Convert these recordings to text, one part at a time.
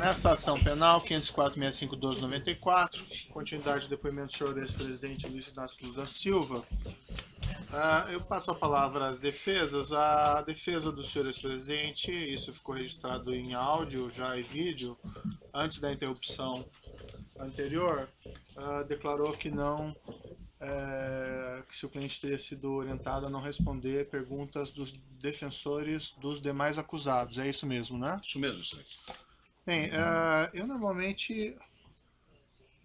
Nessa ação penal, 504.65.12.94, continuidade do depoimento do senhor ex-presidente Luiz Inácio Lula da Silva, uh, eu passo a palavra às defesas. A defesa do senhor ex-presidente, isso ficou registrado em áudio já e vídeo, antes da interrupção anterior, uh, declarou que não é, que se o cliente teria sido orientado a não responder perguntas dos defensores dos demais acusados. É isso mesmo, né? Isso mesmo, excelência. Bem, uh, eu normalmente.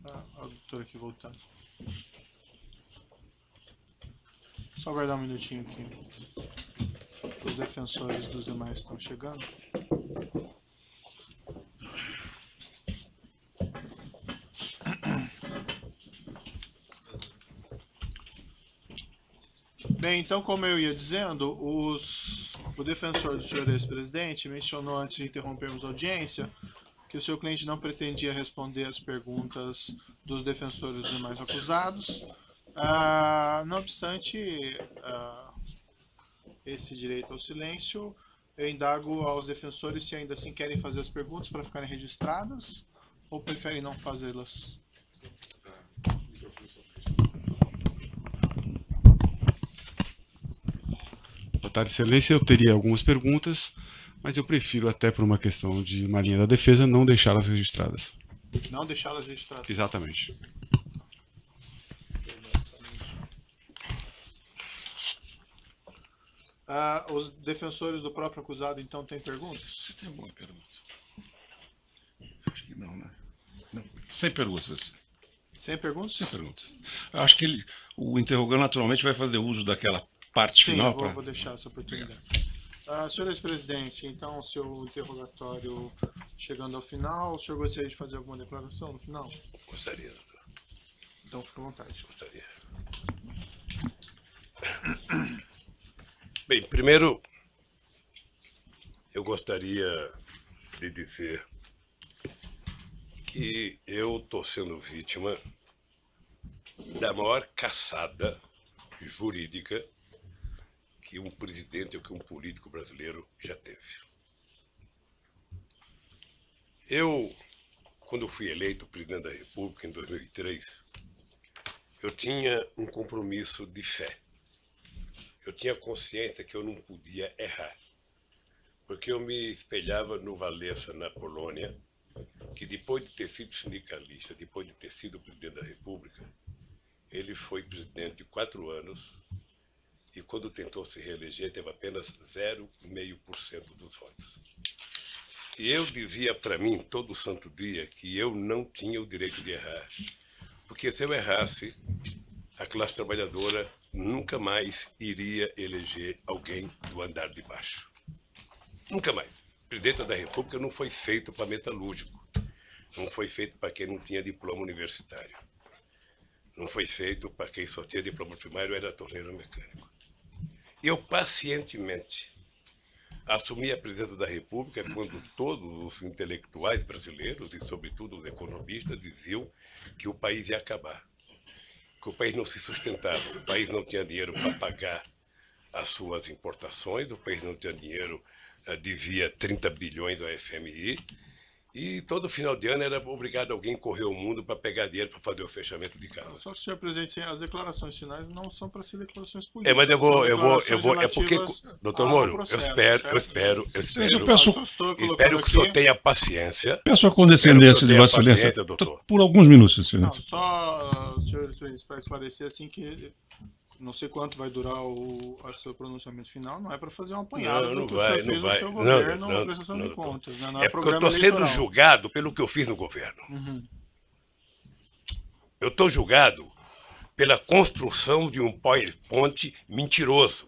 Ah, a doutora aqui voltando. Só aguardar um minutinho aqui. Os defensores dos demais estão chegando. Bem, então, como eu ia dizendo, os, o defensor do senhor ex-presidente mencionou antes de interrompermos a audiência que o seu cliente não pretendia responder as perguntas dos defensores dos demais acusados. Ah, não obstante ah, esse direito ao silêncio, eu indago aos defensores se ainda assim querem fazer as perguntas para ficarem registradas ou preferem não fazê-las. tarde, Excelência. Eu teria algumas perguntas, mas eu prefiro, até por uma questão de uma linha da defesa, não deixá-las registradas. Não deixá-las registradas? Exatamente. Ah, os defensores do próprio acusado, então, têm perguntas? Você tem alguma pergunta? Acho que não, né? Não. Sem perguntas. Sem perguntas? Sem perguntas. Acho que ele, o interrogante naturalmente vai fazer uso daquela parte Sim, final. vou, pra... vou deixar essa oportunidade. Ah, senhor ex-presidente, então, o seu interrogatório chegando ao final, o senhor gostaria de fazer alguma declaração no final? Gostaria, doutor. Então, fique à vontade. Gostaria. Bem, primeiro, eu gostaria de dizer que eu estou sendo vítima da maior caçada jurídica que um presidente ou que um político brasileiro já teve. Eu, quando fui eleito presidente da República em 2003, eu tinha um compromisso de fé. Eu tinha consciência que eu não podia errar, porque eu me espelhava no Valessa, na Polônia, que depois de ter sido sindicalista, depois de ter sido presidente da República, ele foi presidente de quatro anos e quando tentou se reeleger teve apenas 0,5% dos votos. E eu dizia para mim todo santo dia que eu não tinha o direito de errar, porque se eu errasse, a classe trabalhadora nunca mais iria eleger alguém do andar de baixo. Nunca mais. O presidente da República não foi feito para metalúrgico, não foi feito para quem não tinha diploma universitário, não foi feito para quem só tinha diploma primário era torneiro mecânico. Eu pacientemente assumi a presidência da República quando todos os intelectuais brasileiros, e sobretudo os economistas, diziam que o país ia acabar, que o país não se sustentava, o país não tinha dinheiro para pagar as suas importações, o país não tinha dinheiro, eh, devia 30 bilhões ao FMI, e todo final de ano era obrigado alguém correr o mundo para pegar dinheiro para fazer o fechamento de casa. Só que, senhor presidente, as declarações finais não são para ser declarações políticas. É, mas eu vou, eu vou, eu vou, é porque, doutor Moro, eu espero, eu espero, eu espero, eu peço, espero que o senhor tenha paciência. Peço a condescendência de Vossa Excelência por alguns minutos, Excelência. Não, só, senhor, para esclarecer assim que não sei quanto vai durar o, o seu pronunciamento final, não é para fazer um apanhado não, não do que vai, o senhor fez vai. no seu governo não, na não, prestação não, de contas. Né? Não é, é porque eu estou sendo julgado pelo que eu fiz no governo. Uhum. Eu estou julgado pela construção de um PowerPoint mentiroso.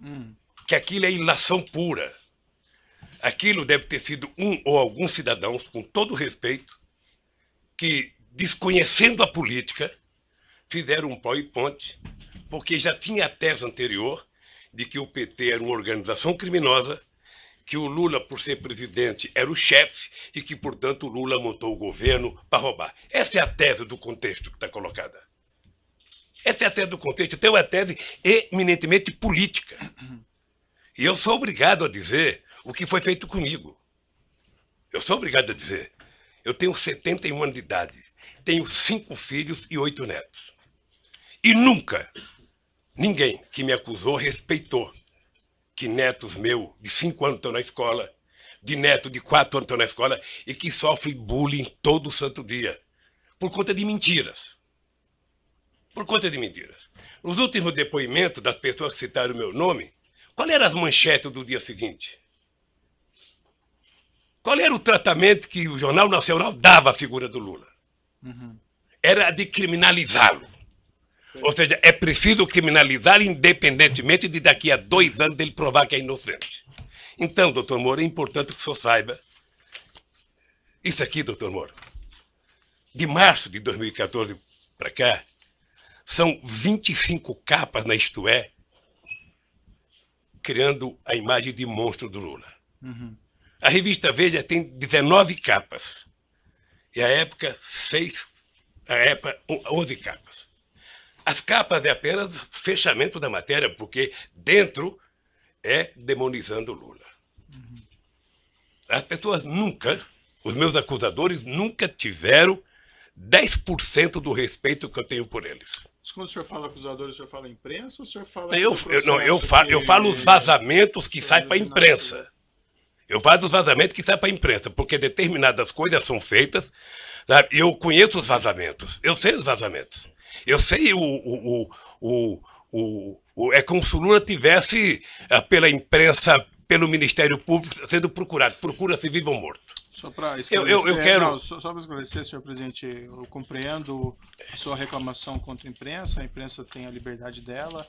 Hum. Que aquilo é ilação pura. Aquilo deve ter sido um ou alguns cidadãos, com todo respeito, que, desconhecendo a política, fizeram um PowerPoint, porque já tinha a tese anterior de que o PT era uma organização criminosa, que o Lula, por ser presidente, era o chefe e que, portanto, o Lula montou o governo para roubar. Essa é a tese do contexto que está colocada. Essa é a tese do contexto. Então, é uma tese eminentemente política. E eu sou obrigado a dizer o que foi feito comigo. Eu sou obrigado a dizer. Eu tenho 71 anos de idade. Tenho cinco filhos e oito netos. E nunca ninguém que me acusou respeitou que netos meus de cinco anos estão na escola, de neto de quatro anos estão na escola e que sofrem bullying todo santo dia por conta de mentiras. Por conta de mentiras. Nos últimos depoimentos das pessoas que citaram o meu nome, qual eram as manchetes do dia seguinte? Qual era o tratamento que o Jornal Nacional dava à figura do Lula? Era de criminalizá-lo. Ou seja, é preciso criminalizar independentemente de daqui a dois anos ele provar que é inocente. Então, doutor Moro, é importante que o senhor saiba. Isso aqui, doutor Moro, de março de 2014 para cá, são 25 capas na Isto É, criando a imagem de monstro do Lula. A revista Veja tem 19 capas. E a época, seis, a época, 11 capas. As capas é apenas fechamento da matéria, porque dentro é demonizando Lula. As pessoas nunca, os meus acusadores nunca tiveram 10% do respeito que eu tenho por eles. Mas quando o senhor fala acusadores, o senhor fala imprensa ou o senhor fala. Eu, eu, não, eu, falo, eu que- falo os vazamentos que que saem para a imprensa. Eu falo dos vazamentos que saem para a imprensa, porque determinadas coisas são feitas. sabe? Eu conheço os vazamentos. Eu sei os vazamentos. Eu sei o. o, o, o, o- é como se o Lula tivesse, ah, pela imprensa, pelo Ministério Público, sendo procurado. Procura-se vivo ou morto. Só para Eu- eu- eu quero- Não, só, só para esclarecer, senhor presidente, eu compreendo a sua reclamação contra a imprensa, a imprensa tem a liberdade dela,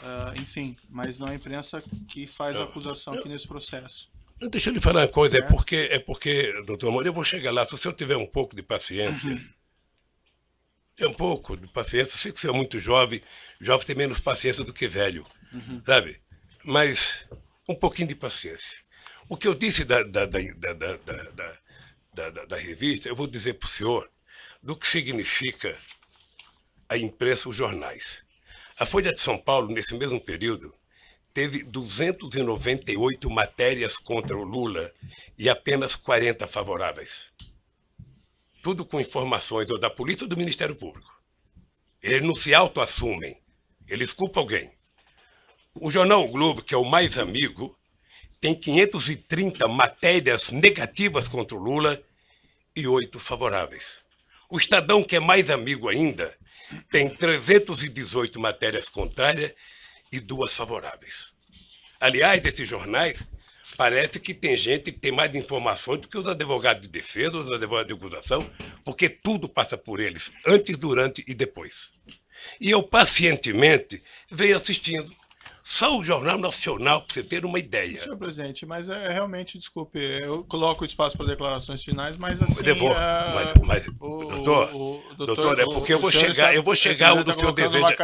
ah, enfim, mas não é a imprensa que faz a acusação aqui nesse processo. Deixa eu lhe falar uma coisa, é É. porque, é porque, doutor Amor, eu vou chegar lá, se o senhor tiver um pouco de paciência, é um pouco de paciência, eu sei que o senhor é muito jovem, jovem tem menos paciência do que velho, sabe? Mas um pouquinho de paciência. O que eu disse da, da, da, da, da, da, da- da- da- da revista, eu vou dizer para o senhor do que significa a imprensa, os jornais. A Folha de São Paulo, nesse mesmo período, teve 298 matérias contra o Lula e apenas 40 favoráveis. Tudo com informações ou da polícia ou do Ministério Público. Eles não se autoassumem, eles culpam alguém. O jornal o Globo, que é o mais amigo, tem 530 matérias negativas contra o Lula e oito favoráveis. O Estadão, que é mais amigo ainda, tem 318 matérias contrárias e duas favoráveis. Aliás, esses jornais parece que tem gente que tem mais informações do que os advogados de defesa, os advogados de acusação, porque tudo passa por eles, antes, durante e depois. E eu pacientemente venho assistindo. Só o Jornal Nacional, para você ter uma ideia. Senhor presidente, mas é realmente, desculpe, eu coloco espaço para declarações finais, mas assim. Vou, ah, mas, mas o- doutor, o- o doutor, é porque eu vou chegar, eu vou chegar onde o senhor deseja.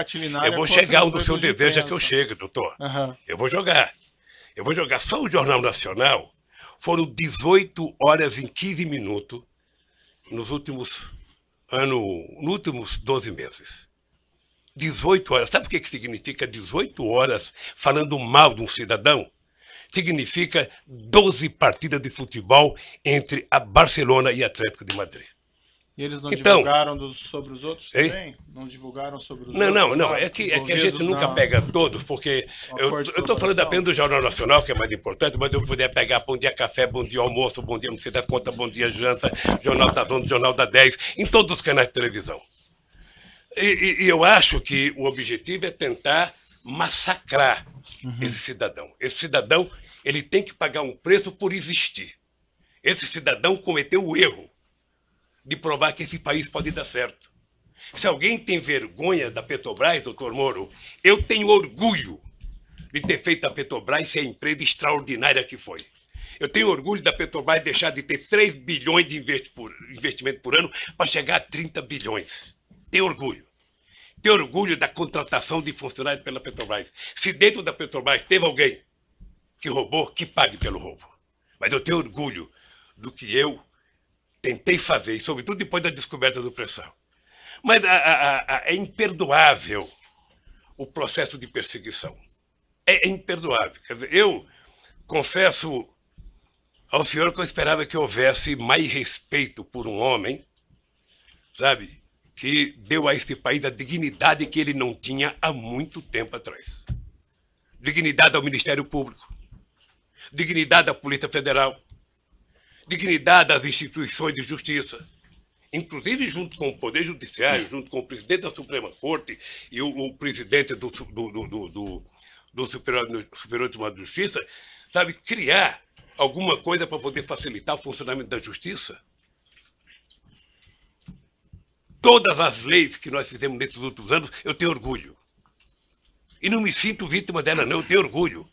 Eu vou chegar onde o senhor deseja que eu chegue, doutor. Aham. Eu vou jogar. Eu vou jogar só o Jornal Nacional. Foram 18 horas e 15 minutos nos últimos ano, nos últimos 12 meses. 18 horas. Sabe o que, significa 18 horas falando mal de um cidadão? Significa 12 partidas de futebol entre a Barcelona e Atlético de Madrid. E eles não Então- divulgaram dos- sobre os outros Hein? também? Não divulgaram sobre os Não, outros? não, não. tá? É que, é que a gente nunca na- pega todos, porque eu estou falando apenas do Jornal Nacional, que é mais importante, mas eu poderia pegar Bom Dia Café, Bom Dia Almoço, Bom Dia Não sei das contas, Bom Dia Janta, Jornal da Zona, Jornal da 10, em todos os canais de televisão. E, e- e eu acho que o objetivo é tentar massacrar esse cidadão. Esse cidadão ele tem que pagar um preço por existir. Esse cidadão cometeu o erro de provar que esse país pode dar certo. Se alguém tem vergonha da Petrobras, doutor Moro, eu tenho orgulho de ter feito a Petrobras ser a empresa extraordinária que foi. Eu tenho orgulho da Petrobras deixar de ter 3 bilhões de investimento por ano para chegar a 30 bilhões. Tenho orgulho. Tenho orgulho da contratação de funcionários pela Petrobras. Se dentro da Petrobras teve alguém que roubou, que pague pelo roubo. Mas eu tenho orgulho do que eu tentei fazer, sobretudo depois da descoberta do pré-sal. Mas a- a- a- é imperdoável o processo de perseguição. É, é imperdoável. Quer dizer, eu confesso ao senhor que eu esperava que houvesse mais respeito por um homem, sabe, que deu a este país a dignidade que ele não tinha há muito tempo atrás. Dignidade ao Ministério Público, dignidade à Polícia Federal, dignidade às instituições de justiça, inclusive junto com o Poder Judiciário, junto com o presidente da Suprema Corte e o, o presidente do, do, do, do, do Superior, Superior Tribunal de Justiça, sabe, criar alguma coisa para poder facilitar o funcionamento da justiça. Todas as leis que nós fizemos nesses últimos anos, eu tenho orgulho. E não me sinto vítima dela, não, eu tenho orgulho.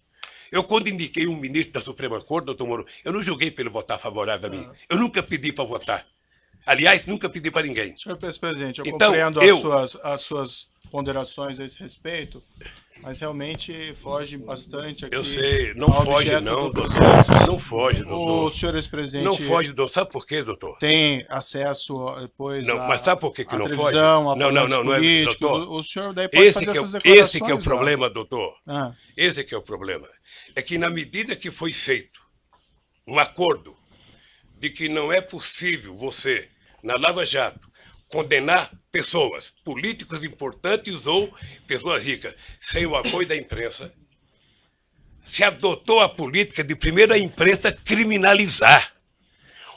Eu, quando indiquei um ministro da Suprema Corte, doutor Moro, eu não julguei para ele votar favorável a mim. Eu nunca pedi para votar. Aliás, nunca pedi para ninguém. Senhor presidente, eu Então, compreendo eu- as, suas, as suas ponderações a esse respeito, mas realmente foge bastante aqui. Eu sei, não foge não, do doutor. processo. Não foge, O doutor. senhor ex-presidente Não foge, doutor. Sabe por quê, doutor? tem acesso depois Não, a, mas sabe por que que não foge? Não, não, não, não é- doutor. O, o senhor daí pode Esse fazer que, é, essas o- declarações. esse que é o problema, doutor. Ah, Esse que é o problema. É que na medida que foi feito um acordo de que não é possível você, na Lava Jato, condenar pessoas, políticos importantes ou pessoas ricas, sem o apoio da imprensa, se adotou a política de primeiro a imprensa criminalizar.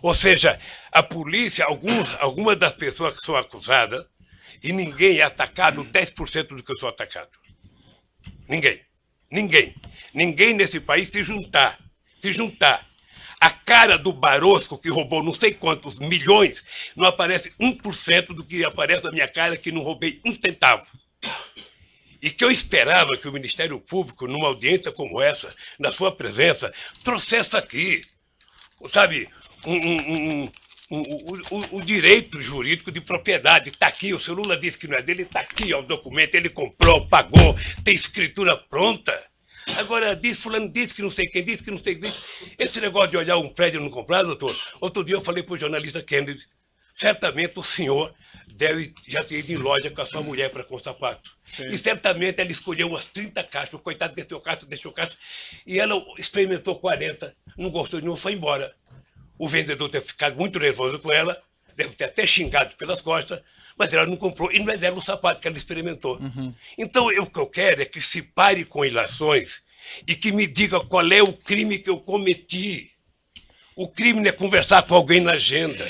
Ou seja, a polícia, alguns, algumas das pessoas que são acusadas, e ninguém é atacado 10% do que eu sou atacado. Ninguém. Ninguém. Ninguém nesse país se juntar. Se juntar. A cara do Barosco, que roubou não sei quantos milhões, não aparece 1% do que aparece na minha cara, que não roubei um centavo. E que eu esperava que o Ministério Público, numa audiência como essa, na sua presença, trouxesse aqui, sabe, um, um- um- o direito jurídico de propriedade. Está aqui, o seu Lula disse que não é dele, está aqui ó, o documento, ele comprou, pagou, tem escritura pronta. Agora, diz, fulano disse que não sei quem disse, que não sei quem disse. Esse negócio de olhar um prédio e não comprar, doutor, outro dia eu falei para o jornalista Kennedy, certamente o senhor deve já ter ido em loja com a sua mulher para com sapato. Sim. E certamente ela escolheu umas 30 caixas, o coitado desceu caixa, deixou caixa, e ela experimentou 40, não gostou de nenhum, foi embora. O vendedor deve ficado muito nervoso com ela, deve ter até xingado pelas costas, mas ela não comprou e não é dela o sapato que ela experimentou. Então, eu- o que eu quero é que se pare com ilações e que me diga qual é o crime que eu cometi. O crime não é conversar com alguém na agenda.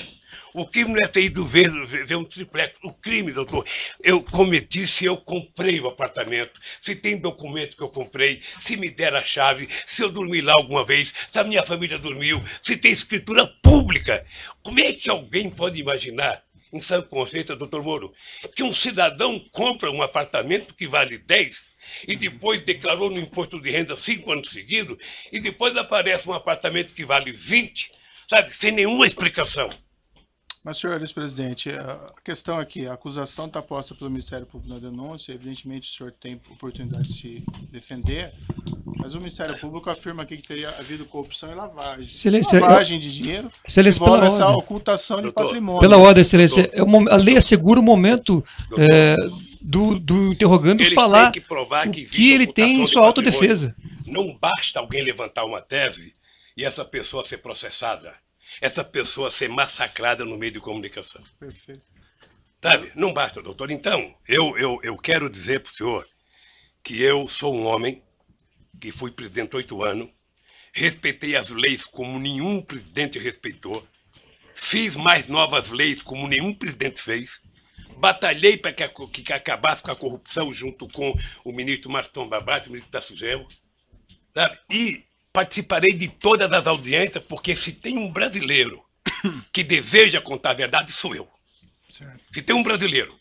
O crime não é ter ido ver, ver, ver um triplex. O crime, doutor, eu cometi se eu comprei o apartamento, se tem documento que eu comprei, se me der a chave, se eu dormi lá alguma vez, se a minha família dormiu, se tem escritura pública. Como é que alguém pode imaginar, em sã consciência, doutor Moro, que um cidadão compra um apartamento que vale 10 e depois declarou no imposto de renda cinco anos seguidos e depois aparece um apartamento que vale 20, sabe, sem nenhuma explicação. Mas, senhor ex-presidente, a questão aqui, a acusação está posta pelo Ministério Público na denúncia, evidentemente o senhor tem oportunidade de se defender, mas o Ministério Público afirma aqui que teria havido corrupção e lavagem. Excelência, lavagem de dinheiro Excelência, envolve pela essa ordem. ocultação de Doutor, patrimônio. Pela ordem, excelência, é o mom- a lei assegura o momento é, do, do interrogando Eles falar que provar o que existe que ele tem em sua de autodefesa. Não basta alguém levantar uma tese e essa pessoa ser processada, essa pessoa ser massacrada no meio de comunicação. Perfeito. Sabe? Não basta, doutor. Então, eu, eu, eu quero dizer para o senhor que eu sou um homem que fui presidente oito anos, respeitei as leis como nenhum presidente respeitou, fiz mais novas leis como nenhum presidente fez, batalhei para que, que acabasse com a corrupção junto com o ministro Maston Babate, o ministro da sabe? E participarei de todas as audiências, porque se tem um brasileiro que deseja contar a verdade, sou eu. Se tem um brasileiro.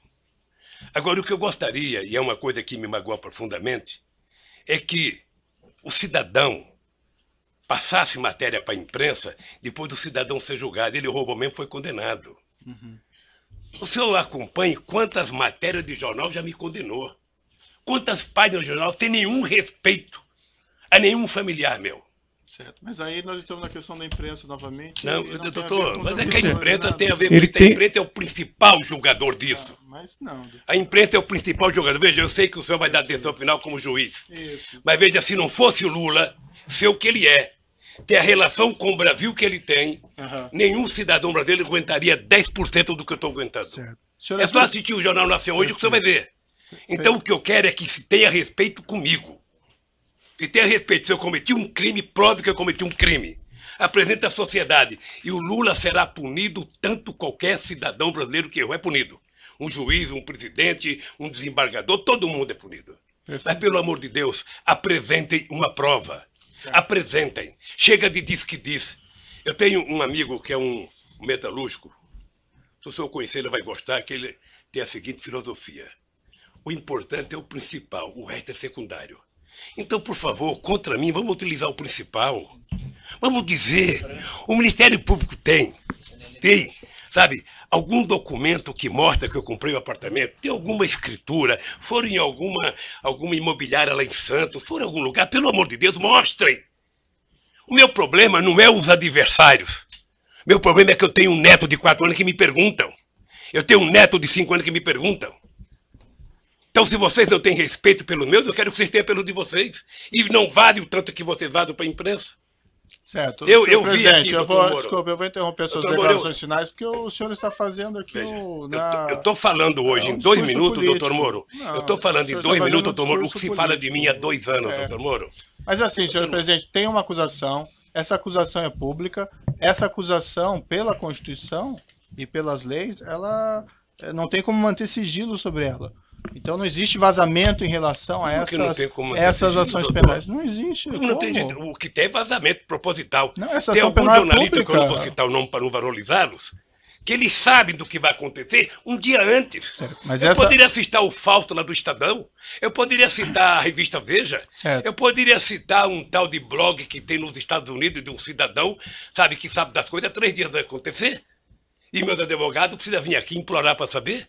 Agora, o que eu gostaria, e é uma coisa que me magoa profundamente, é que o cidadão passasse matéria para a imprensa depois do cidadão ser julgado. Ele roubou mesmo, foi condenado. O senhor acompanha quantas matérias de jornal já me condenou. Quantas páginas de jornal tem nenhum respeito a nenhum familiar meu. Certo. Mas aí nós estamos na questão da imprensa novamente. Não, ver doutor, mas é que a imprensa tem a ver com Ele isso. tem- A imprensa é o principal julgador disso. Mas não. doutor. A imprensa é o principal jogador. Veja, eu sei que o senhor vai dar atenção final como juiz. Isso. Mas veja, se não fosse o Lula ser o que ele é, ter a relação com o Brasil que ele tem, Aham. nenhum cidadão brasileiro aguentaria 10% do que eu estou aguentando. Certo. Senhor É só assistir o Jornal Nacional hoje que você vai ver. Então o que eu quero é que se tenha respeito comigo. Se tenha respeito. Se eu cometi um crime, prove que eu cometi um crime. Apresenta à sociedade. E o Lula será punido tanto qualquer cidadão brasileiro que errou é punido. Um juiz, um presidente, um desembargador, todo mundo é punido. Mas pelo amor de Deus, apresentem uma prova. Apresentem. Chega de diz que diz. Eu tenho um amigo que é um metalúrgico. Se o senhor conhecer, ele vai gostar, que ele tem a seguinte filosofia. O importante é o principal, o resto é secundário. Então, por favor, contra mim, vamos utilizar o principal. Vamos dizer, o Ministério Público tem, tem, sabe, algum documento que mostra que eu comprei o apartamento, tem alguma escritura, foram em alguma, alguma imobiliária lá em Santos, foram em algum lugar, pelo amor de Deus, mostrem. O meu problema não é os adversários. Meu problema é que eu tenho um neto de quatro anos que me perguntam. Eu tenho um neto de cinco anos que me perguntam. Então, se vocês não têm respeito pelo meu, eu quero que vocês tenham pelo de vocês. E não vale o tanto que vocês vazam para a imprensa. Certo. Eu- eu vi aqui, eu vou. Desculpa, eu vou interromper suas declarações finais, porque o senhor está fazendo aqui Veja, o. eu Na... Eu estou falando hoje É um em dois minutos, político. doutor Moro. Não, eu estou falando em dois minutos, um doutor Moro, o que se fala de político. mim há dois anos, É. doutor Moro. Mas assim, senhor presidente, tem uma acusação, essa acusação é pública, essa acusação, pela Constituição e pelas leis, ela eh, não tem como manter sigilo sobre ela. Então não existe vazamento em relação a essas, essas ações doutor? penais. Não existe. Não, não tem. O que tem é vazamento proposital. Não, essa tem penal é jornalistas, que eu não vou citar o nome para não valorizá-los, que eles sabem do que vai acontecer um dia antes. Certo, eu essa- poderia citar o Fausto lá do Estadão, eu poderia citar a revista Veja, Certo. eu poderia citar um tal de blog que tem nos Estados Unidos de um cidadão, sabe, que sabe das coisas, três dias vai acontecer. E meus advogados precisam vir aqui implorar para saber.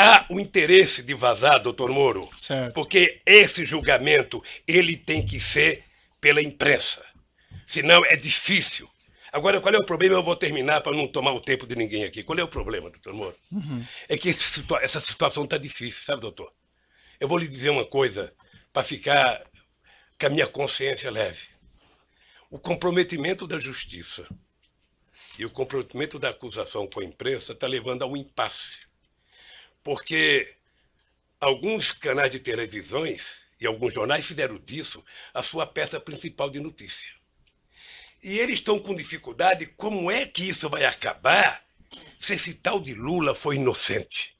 Há o interesse de vazar, doutor Moro, Certo. porque esse julgamento ele tem que ser pela imprensa. Senão é difícil. Agora, qual é o problema? Eu vou terminar para não tomar o tempo de ninguém aqui. Qual é o problema, doutor Moro? É que situa- essa situação está difícil, sabe, doutor? Eu vou lhe dizer uma coisa para ficar com a minha consciência leve. O comprometimento da justiça e o comprometimento da acusação com a imprensa está levando a um impasse. Porque alguns canais de televisões e alguns jornais fizeram disso a sua peça principal de notícia. E eles estão com dificuldade, como é que isso vai acabar se esse tal de Lula foi inocente?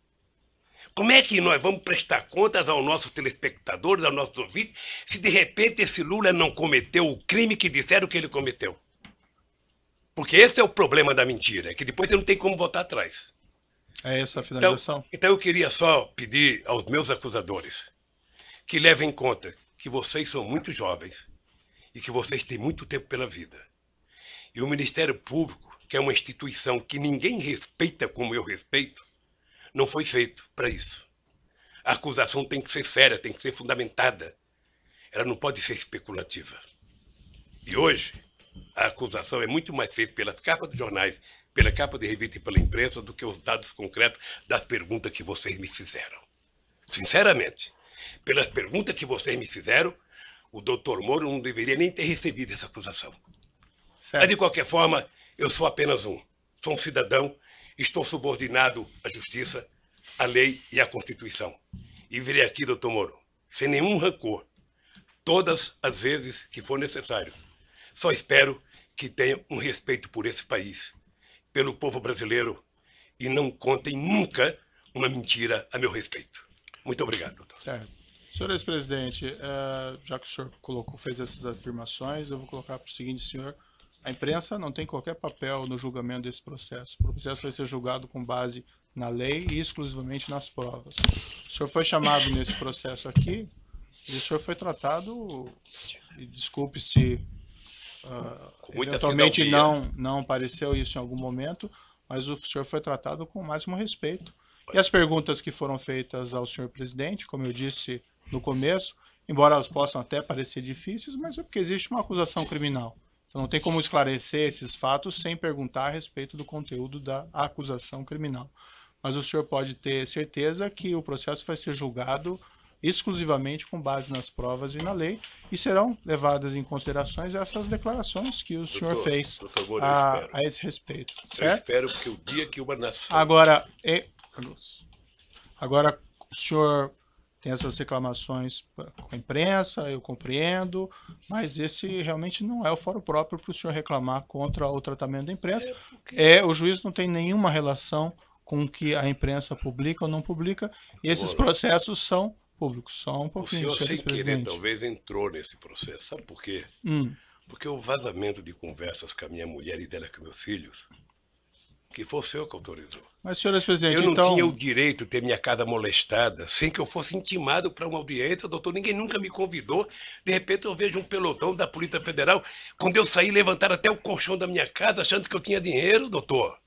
Como é que nós vamos prestar contas aos nossos telespectadores, aos nossos ouvintes, se de repente esse Lula não cometeu o crime que disseram que ele cometeu? Porque esse é o problema da mentira, que depois você não tem como voltar atrás. É essa a Então, finalização? então eu queria só pedir aos meus acusadores que levem em conta que vocês são muito jovens e que vocês têm muito tempo pela vida. E o Ministério Público, que é uma instituição que ninguém respeita como eu respeito, não foi feito para isso. A acusação tem que ser séria, tem que ser fundamentada. Ela não pode ser especulativa. E hoje, a acusação é muito mais feita pelas capas dos jornais, pela capa de revista e pela imprensa do que os dados concretos das perguntas que vocês me fizeram. Sinceramente, pelas perguntas que vocês me fizeram, o doutor Moro não deveria nem ter recebido essa acusação. Mas, Certo. de qualquer forma, eu sou apenas um. Sou um cidadão, estou subordinado à justiça, à lei e à Constituição. E virei aqui, doutor Moro, sem nenhum rancor, todas as vezes que for necessário. Só espero que tenham um respeito por esse país, pelo povo brasileiro, e não contem nunca uma mentira a meu respeito. Muito obrigado, doutor. Certo. Senhor ex-presidente, eh, já que o senhor colocou, fez essas afirmações, eu vou colocar para o seguinte, senhor. A imprensa não tem qualquer papel no julgamento desse processo. O processo vai ser julgado com base na lei e exclusivamente nas provas. O senhor foi chamado nesse processo aqui e o senhor foi tratado, desculpe se Com muita eventualmente não, não pareceu isso em algum momento, mas o senhor foi tratado com o máximo respeito. E as perguntas que foram feitas ao senhor presidente, como eu disse no começo, embora elas possam até parecer difíceis, mas é porque existe uma acusação criminal. Então não tem como esclarecer esses fatos sem perguntar a respeito do conteúdo da acusação criminal. Mas o senhor pode ter certeza que o processo vai ser julgado exclusivamente com base nas provas e na lei, e serão levadas em considerações essas declarações que o senhor Doutor, fez doutor Moura, eu a, a esse respeito. Eu Certo? espero que o dia que uma nação. Agora, e- agora o senhor tem essas reclamações com a imprensa, eu compreendo, mas esse realmente não é o fórum próprio para o senhor reclamar contra o tratamento da imprensa. É, o juiz não tem nenhuma relação com o que a imprensa publica ou não publica, e esses processos são públicos. Só um o pouquinho, senhor, sem querer, talvez entrou nesse processo. Sabe por quê? Hum, Porque o vazamento de conversas com a minha mulher e dela com meus filhos, que foi o senhor que autorizou. mas, senhor presidente, Eu não então... tinha o direito de ter minha casa molestada sem que eu fosse intimado para uma audiência, doutor. Ninguém nunca me convidou. De repente eu vejo um pelotão da Polícia Federal. Quando eu saí, levantaram até o colchão da minha casa achando que eu tinha dinheiro, doutor.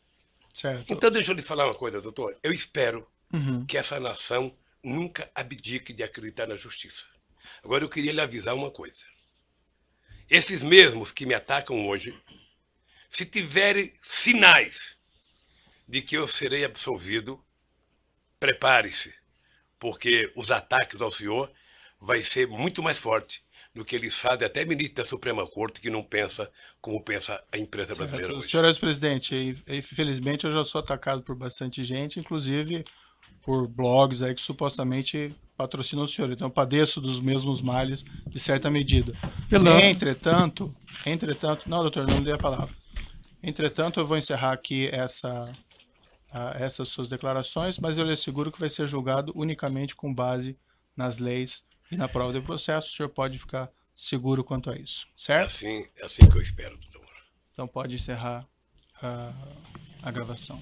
Certo. Então deixa eu lhe falar uma coisa, doutor. Eu espero Uhum. que essa nação nunca abdique de acreditar na justiça. Agora eu queria lhe avisar uma coisa. Esses mesmos que me atacam hoje, se tiverem sinais de que eu serei absolvido, prepare-se, porque os ataques ao senhor vai ser muito mais forte do que eles fazem até ministro da Suprema Corte que não pensa como pensa a imprensa brasileira hoje. Senhor presidente, e- infelizmente eu já sou atacado por bastante gente, inclusive por blogs aí que supostamente patrocinam o senhor. Então eu padeço dos mesmos males de certa medida. Pela- Entretanto, entretanto, não, doutor, não dei a palavra. Entretanto, eu vou encerrar aqui essa ah, essas suas declarações, mas eu lhe asseguro que vai ser julgado unicamente com base nas leis e na prova de processo. O senhor pode ficar seguro quanto a isso, É certo? assim, é assim que eu espero, doutor. Então pode encerrar ah, a gravação.